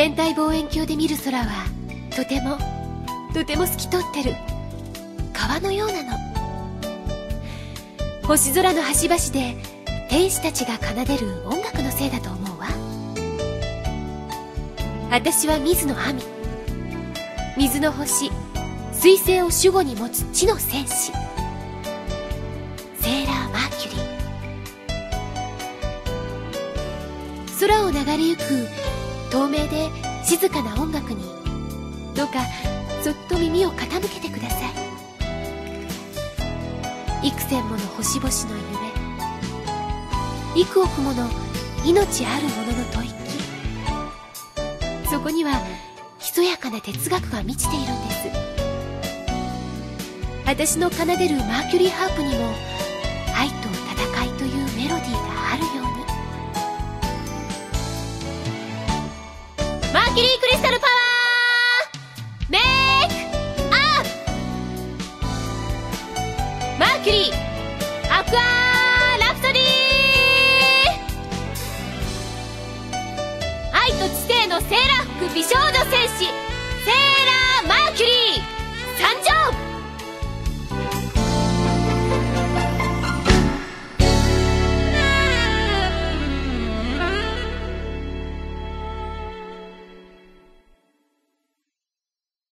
天体望遠鏡で見る空はとてもとても透き通ってる。川のようなの。星空の端々で天使たちが奏でる音楽のせいだと思うわ。私は水野亜美水の星。水星を守護に持つ地の戦士。セーラー・マーキュリー。空を流れゆく透明で静かな音楽にどうかそっと耳を傾けてください。幾千もの星々の夢幾億もの命あるものの吐息。そこにはひそやかな哲学が満ちているんです。私の奏でるマーキュリーハープにも愛と戦いというメロディーがあるようにーキュリークリスタルパワーメイクアップマーキュリーアクアラプソディ愛と知性のセーラー服美少女戦士セーラーマーキュリー